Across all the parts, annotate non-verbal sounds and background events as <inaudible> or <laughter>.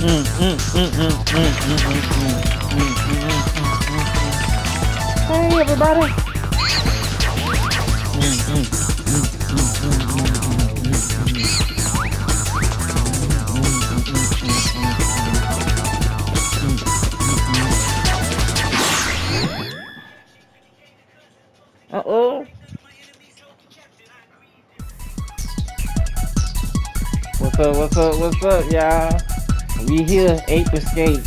Hey everybody. Uh oh. What's up? What's up? What's up, y'all? We here, Ape Escape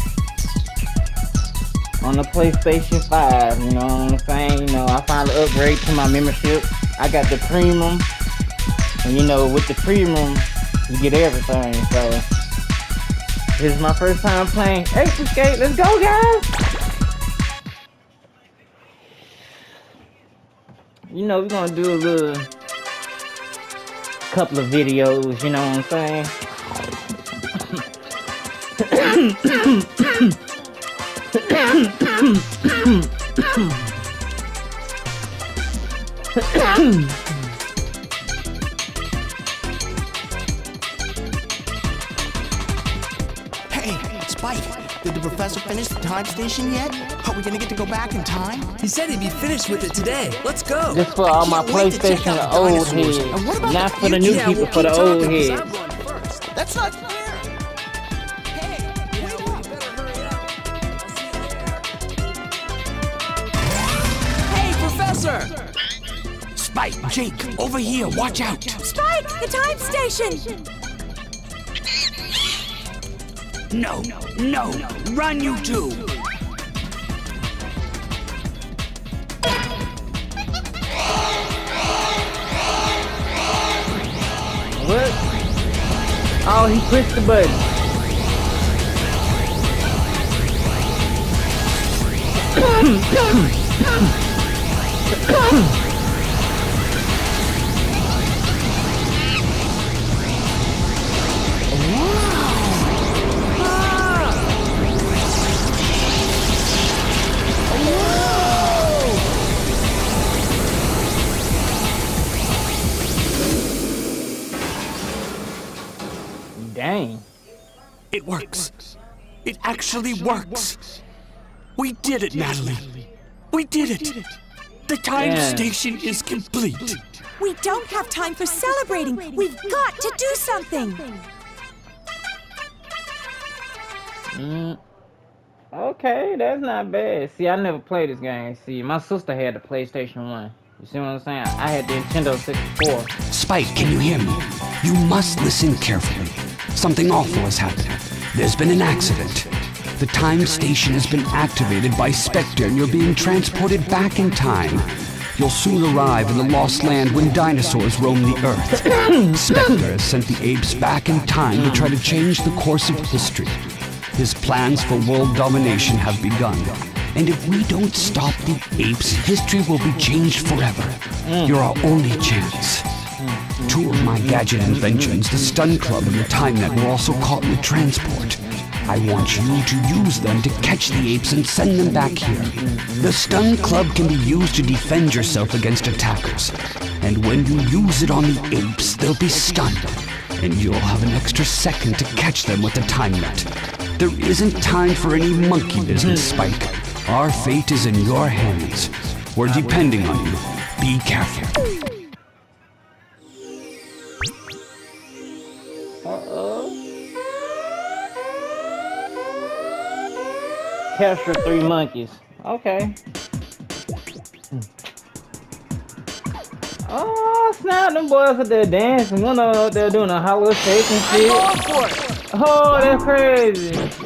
on the PlayStation 5. You know what I'm saying? You know, I finally upgrade to my membership. I got the premium, and you know, with the premium, you get everything. So this is my first time playing Ape Escape. Let's go, guys! you know, we're gonna do a little couple of videos, you know what I'm saying? Hey, Spike, did the professor finish the time station yet? Are we gonna get to go back in time? He said he'd be finished with it today. Let's go. This for all my can't wait to check PlayStation out the old dinosaurs. heads, And what about not for the new yeah, people, we'll for the old talking 'cause heads. I'm going first. That's not Spike, Jake, over here, watch out. Spike, the time station! No, no, run you two. What? Oh, he pushed the button. Dang. It works. It actually works. We did it, Natalie. We did it. The time Yeah. station is complete. We don't have time for celebrating. We've got to do something. Mm. Okay, that's not bad. See, I never played this game. See, my sister had the PlayStation 1. You see what I'm saying? I had the Nintendo 64. Spike, can you hear me? You must listen carefully. Something awful has happened. There's been an accident. The time station has been activated by Specter and you're being transported back in time. You'll soon arrive in the lost land when dinosaurs roam the earth. <coughs> Specter has sent the apes back in time to try to change the course of history. His plans for world domination have begun. And if we don't stop the apes, history will be changed forever. Mm. You're our only chance. Two of my gadget inventions, the Stun Club and the Time Net, were also caught in the transport. I want you to use them to catch the apes and send them back here. The Stun Club can be used to defend yourself against attackers. And when you use it on the apes, they'll be stunned. And you'll have an extra second to catch them with the Time Net. There isn't time for any monkey business, Spike. Our fate is in your hands. We're depending on you. Be careful. Capture three monkeys. Okay. Hmm. Oh, snap, them boys out there dancing. One of them out there doing a hollow shake and shit. Going for it! Oh, that's crazy.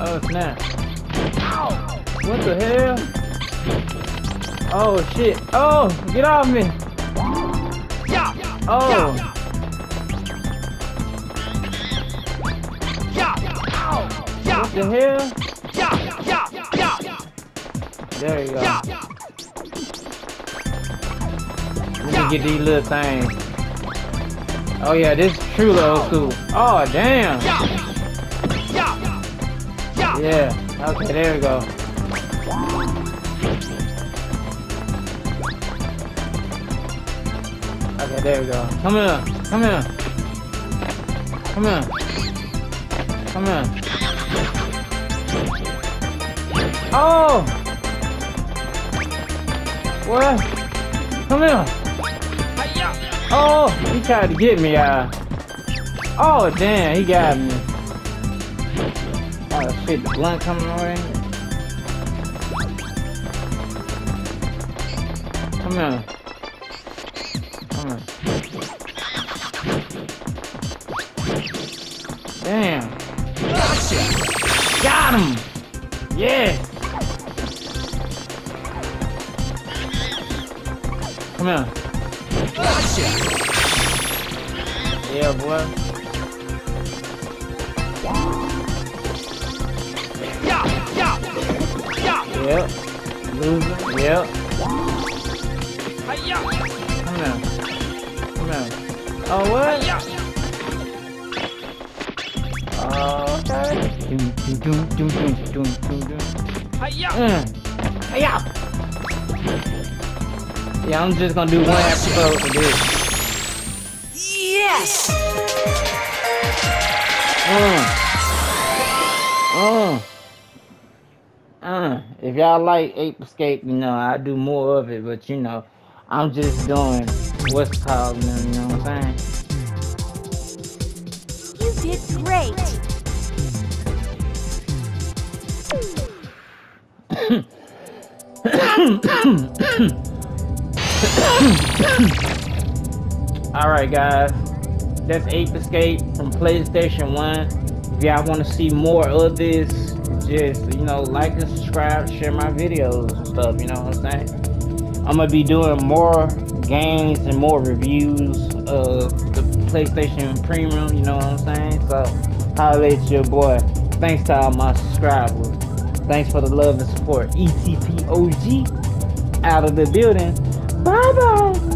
Oh snap. What the hell? Oh shit. Oh, get off me. Oh. What the hell? There you go. Let me get these little things. Oh yeah, this is truly old school. Oh damn. Yeah. Okay, there we go. Okay, there we go. Come here. Come here. Come here. Come here. Oh! What? Come here. Oh, he tried to get me, uh. Oh, damn, he got me. Oh, shit, the blunt coming away. Come here. Come here. Damn. Gotcha. Got him! Yeah! Come here. Yeah, boy. Yep. Loser. Yep. Come here. Come here. Oh, what? Oh, okay. Doom, doom, doom, doom, doom, doom, doom, doom. Mm. Hiya! Yeah, I'm just gonna do one episode for this. Yes! Mm. Mm. Uh, if y'all like Ape Escape, you know, I do more of it, but you know, I'm just doing what's called, you know, you know what I'm saying? You did great. <coughs> Alright guys, that's Ape Escape from PlayStation 1. If y'all want to see more of this, just, you know, like and subscribe, share my videos and stuff, you know what I'm saying? I'm to be doing more games and more reviews of the PlayStation Premium, you know what I'm saying? So, holla at your boy. Thanks to all my subscribers. Thanks for the love and support. ETPOG out of the building. Bye bye.